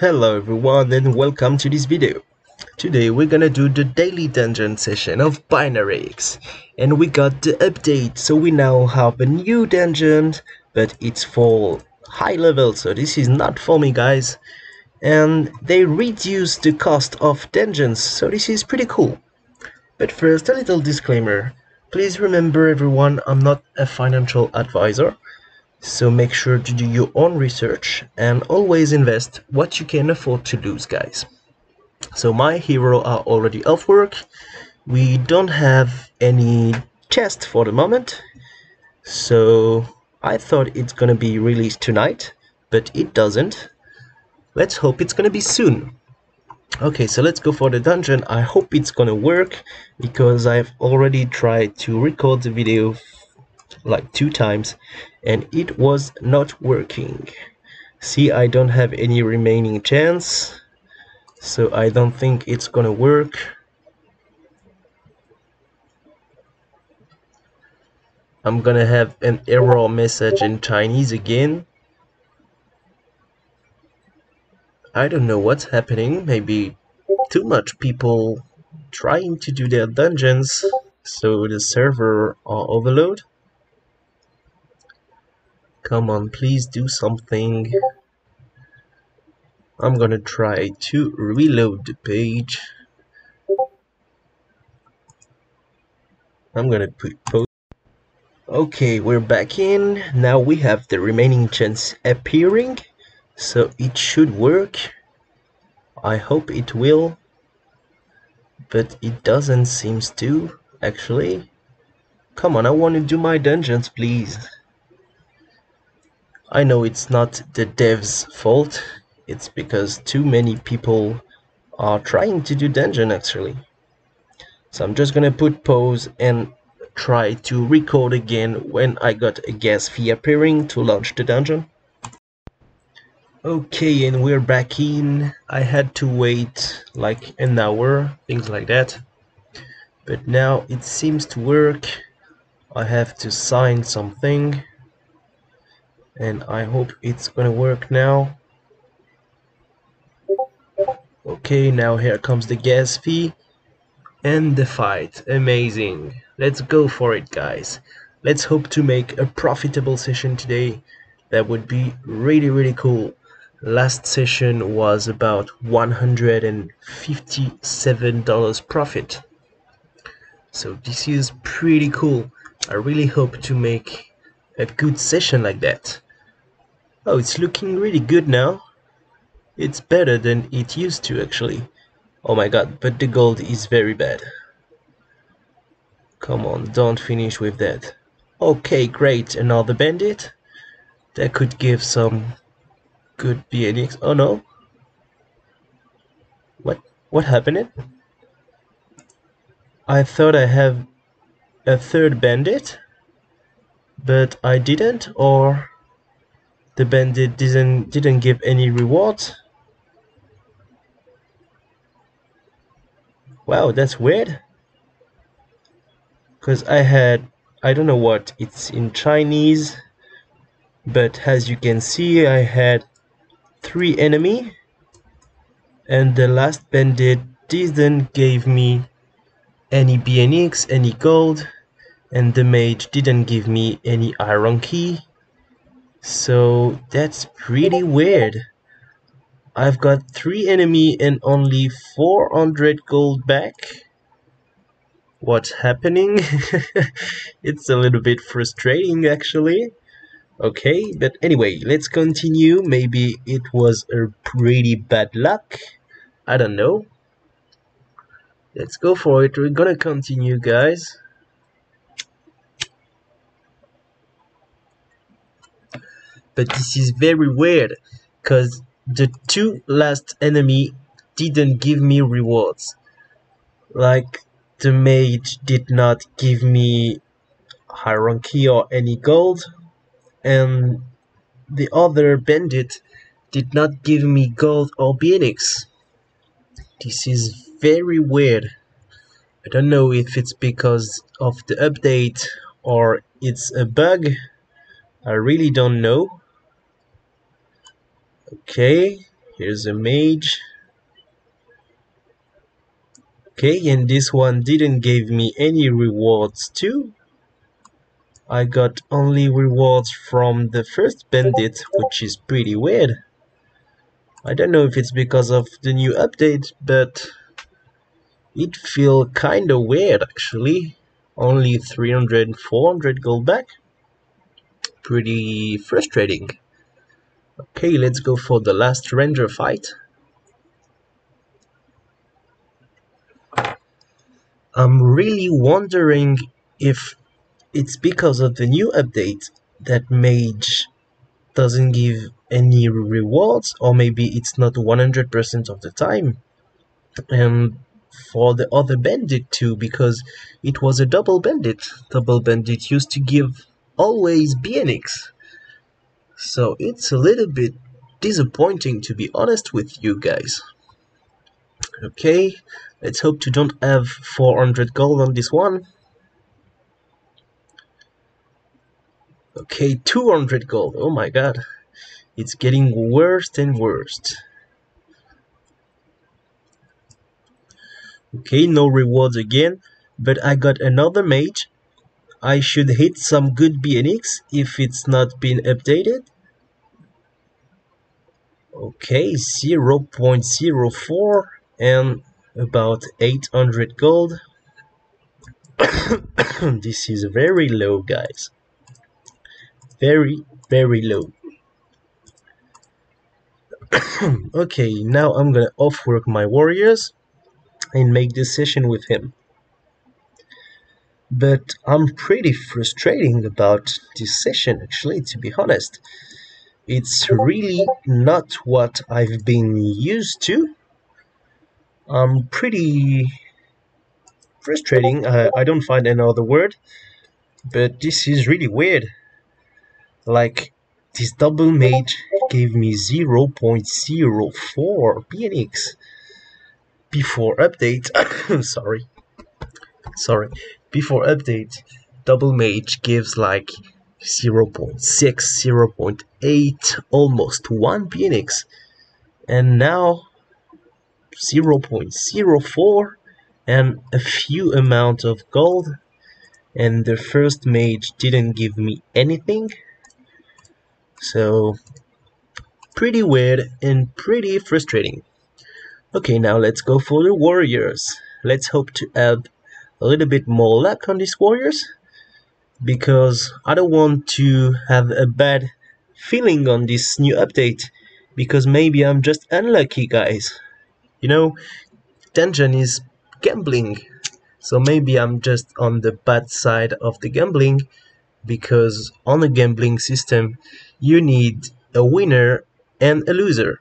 Hello everyone and welcome to this video. Today we're gonna do the daily dungeon session of Binary and we got the update so we now have a new dungeon but it's for high level so this is not for me guys and they reduced the cost of dungeons so this is pretty cool. But first a little disclaimer. Please remember everyone I'm not a financial advisor so make sure to do your own research and always invest what you can afford to lose, guys. So my hero are already off work. We don't have any chest for the moment. So I thought it's gonna be released tonight, but it doesn't. Let's hope it's gonna be soon. Okay, so let's go for the dungeon. I hope it's gonna work because I've already tried to record the video like two times and it was not working. See I don't have any remaining chance so I don't think it's gonna work. I'm gonna have an error message in Chinese again. I don't know what's happening. Maybe too much people trying to do their dungeons so the server are overload Come on, please do something. I'm gonna try to reload the page. I'm gonna put post. Okay, we're back in. Now we have the remaining chance appearing. So it should work. I hope it will. But it doesn't seems to, actually. Come on, I want to do my dungeons, please. I know it's not the dev's fault, it's because too many people are trying to do dungeon actually. So I'm just gonna put pause and try to record again when I got a gas fee appearing to launch the dungeon. Okay, and we're back in. I had to wait like an hour, things like that. But now it seems to work. I have to sign something and I hope it's gonna work now. Okay now here comes the gas fee and the fight. Amazing. Let's go for it guys. Let's hope to make a profitable session today. That would be really really cool. Last session was about $157 profit. So this is pretty cool. I really hope to make a good session like that Oh, it's looking really good now. It's better than it used to actually. Oh my god, but the gold is very bad. Come on, don't finish with that. Okay, great, another bandit. That could give some good BNX. Oh no. What what happened? I thought I have a third bandit, but I didn't, or the bandit didn't didn't give any reward. Wow that's weird. Because I had I don't know what it's in Chinese but as you can see I had three enemy. And the last bandit didn't give me any BNX, any gold. And the mage didn't give me any iron key so that's pretty weird. I've got 3 enemy and only 400 gold back. What's happening? it's a little bit frustrating actually. Okay, but anyway, let's continue. Maybe it was a pretty bad luck. I don't know. Let's go for it. We're gonna continue, guys. But this is very weird because the two last enemy didn't give me rewards like the mage did not give me hierarchy or any gold and the other bandit did not give me gold or BNX. This is very weird. I don't know if it's because of the update or it's a bug. I really don't know. Okay, here's a mage. Okay and this one didn't give me any rewards too. I got only rewards from the first bandit which is pretty weird. I don't know if it's because of the new update but it feel kinda weird actually. Only 300 400 gold back. Pretty frustrating okay let's go for the last ranger fight. I'm really wondering if it's because of the new update that mage doesn't give any rewards or maybe it's not 100% of the time. And for the other bandit too because it was a double bandit. Double bandit used to give always BNX so it's a little bit disappointing to be honest with you guys. Okay let's hope to don't have 400 gold on this one. Okay 200 gold. Oh my god. It's getting worse and worse. Okay no rewards again but I got another mage I should hit some good BNX if it's not been updated. Okay 0 0.04 and about 800 gold. This is very low guys. Very very low. Okay now I'm gonna off work my warriors and make decision with him. But I'm pretty frustrating about this session actually, to be honest. It's really not what I've been used to. I'm pretty frustrating, uh, I don't find another word, but this is really weird. Like, this double mage gave me 0.04 BNX before update sorry sorry before update double mage gives like 0 0.6 0 0.8 almost 1 BNX. And now 0 0.04 and a few amount of gold. And the first mage didn't give me anything. So pretty weird and pretty frustrating. Okay, now let's go for the warriors. Let's hope to add a little bit more luck on these warriors because I don't want to have a bad feeling on this new update because maybe I'm just unlucky guys. You know, dungeon is gambling so maybe I'm just on the bad side of the gambling because on a gambling system you need a winner and a loser.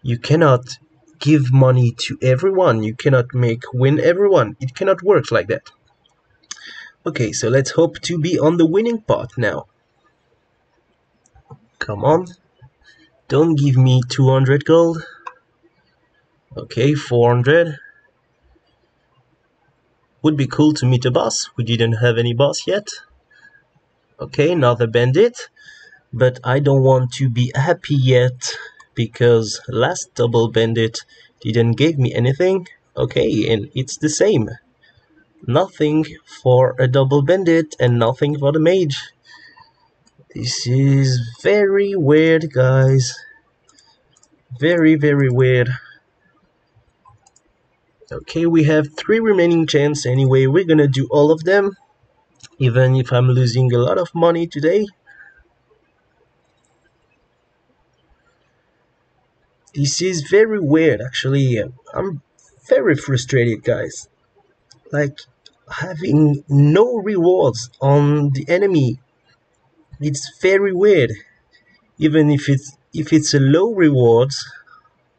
You cannot give money to everyone. You cannot make win everyone. It cannot work like that. Okay, so let's hope to be on the winning part now. Come on. Don't give me 200 gold. Okay, 400. Would be cool to meet a boss. We didn't have any boss yet. Okay, another bandit. But I don't want to be happy yet because last double bandit didn't give me anything. Okay and it's the same. Nothing for a double bandit and nothing for the mage. This is very weird guys. Very very weird. Okay we have three remaining chance anyway. We're gonna do all of them. Even if I'm losing a lot of money today this is very weird actually um, i'm very frustrated guys. Like having no rewards on the enemy it's very weird. Even if it's if it's a low reward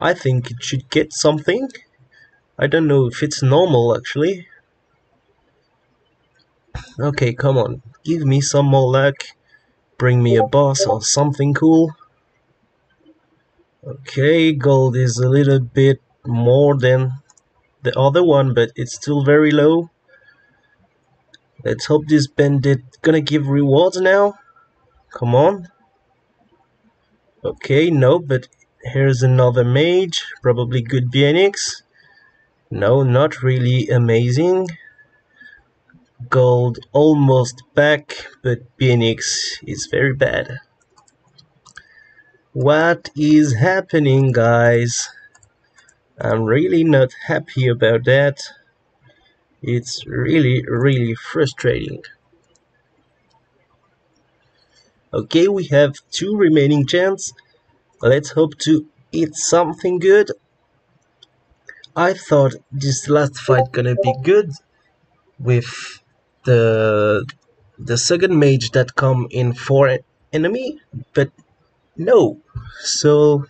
i think it should get something. I don't know if it's normal actually. Okay come on. Give me some more luck. Bring me a boss or something cool Okay, gold is a little bit more than the other one, but it's still very low. Let's hope this bandit gonna give rewards now. Come on. Okay, no, but here's another mage probably good BNX no not really amazing gold almost back but BNX is very bad what is happening guys? I'm really not happy about that. It's really really frustrating. Okay we have two remaining gems let's hope to eat something good. I thought this last fight gonna be good with the the second mage that come in for enemy but no so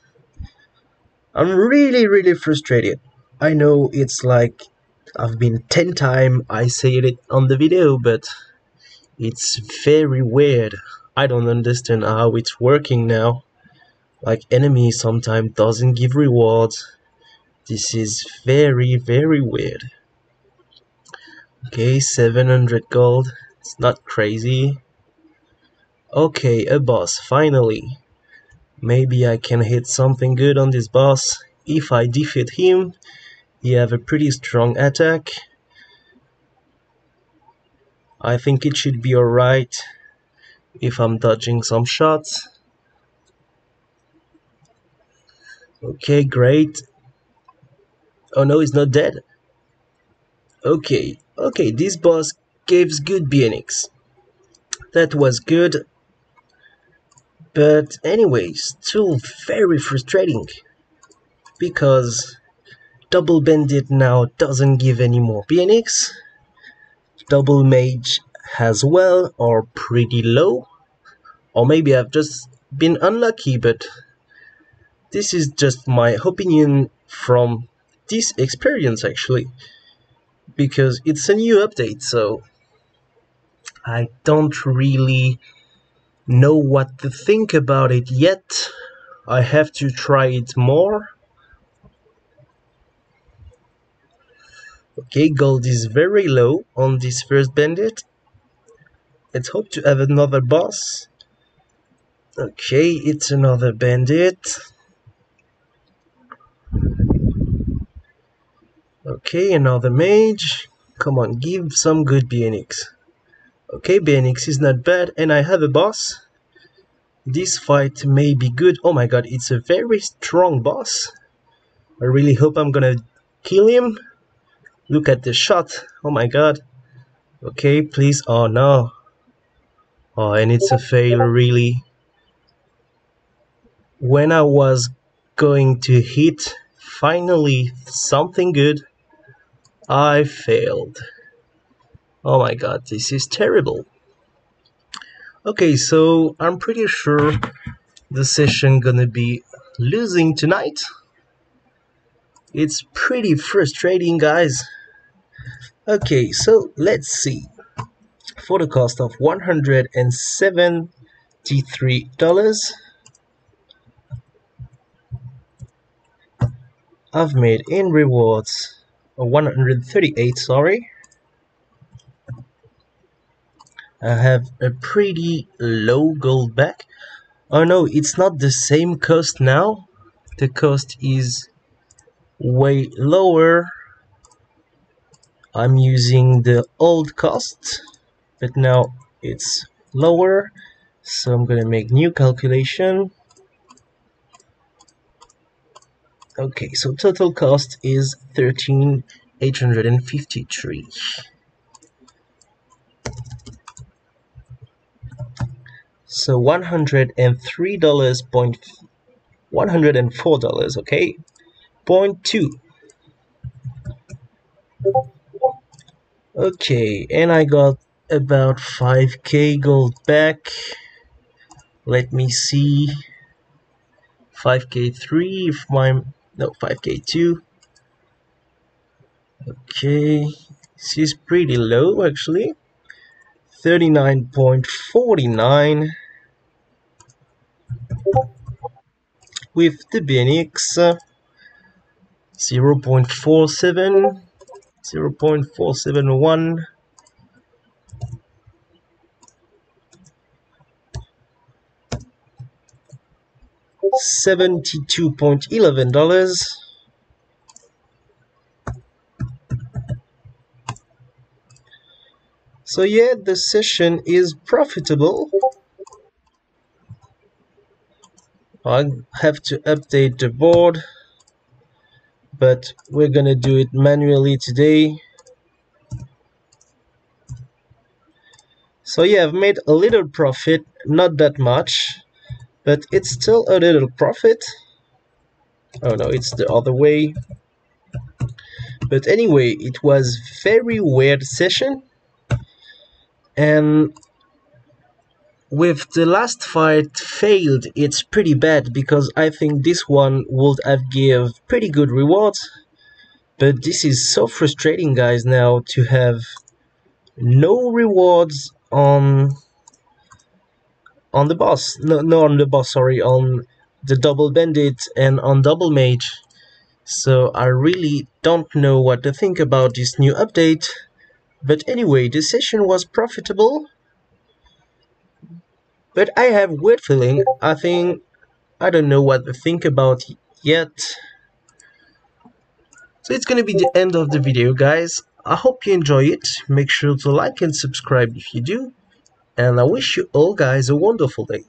I'm really really frustrated. I know it's like I've been 10 times I said it on the video but it's very weird. I don't understand how it's working now. Like enemy sometimes doesn't give rewards. This is very very weird. Okay 700 gold. It's not crazy. Okay a boss finally maybe I can hit something good on this boss if I defeat him he have a pretty strong attack I think it should be alright if I'm dodging some shots Okay, great. Oh no, he's not dead. Okay, okay, this boss gives good BNX. That was good. But anyway, still very frustrating. Because Double Bandit now doesn't give any more BNX. Double Mage as well are pretty low. Or maybe I've just been unlucky, but this is just my opinion from this experience actually because it's a new update so I don't really know what to think about it yet. I have to try it more. Okay gold is very low on this first bandit. Let's hope to have another boss. Okay it's another bandit. Okay, another mage. Come on, give some good BNX. Okay, BNX is not bad, and I have a boss. This fight may be good. Oh my god, it's a very strong boss. I really hope I'm gonna kill him. Look at the shot. Oh my god. Okay, please. Oh no. Oh, and it's a fail, really. When I was going to hit finally something good, I failed. Oh my god, this is terrible. Okay, so I'm pretty sure the session gonna be losing tonight. It's pretty frustrating, guys. Okay, so let's see. For the cost of $173, I've made in rewards 138 sorry I have a pretty low gold back. Oh no it's not the same cost now. The cost is way lower. I'm using the old cost but now it's lower. So I'm gonna make new calculation. Okay, so total cost is 13,853. So $103 point $104, okay? Point two. Okay, and I got about 5k gold back. Let me see. 5k3 if my no 5k2 okay this is pretty low actually 39.49 with the BNX uh, 0.47 0.471 $72.11 so yeah the session is profitable I have to update the board but we're gonna do it manually today. So yeah I've made a little profit not that much but it's still a little profit. Oh no it's the other way. But anyway it was very weird session. And with the last fight failed it's pretty bad because I think this one would have give pretty good rewards. But this is so frustrating guys now to have no rewards on on the boss. No, no on the boss sorry on the double bandit and on double mage. So I really don't know what to think about this new update. But anyway the session was profitable but I have weird feeling. I think I don't know what to think about yet. So it's gonna be the end of the video guys. I hope you enjoy it. Make sure to like and subscribe if you do. And I wish you all guys a wonderful day.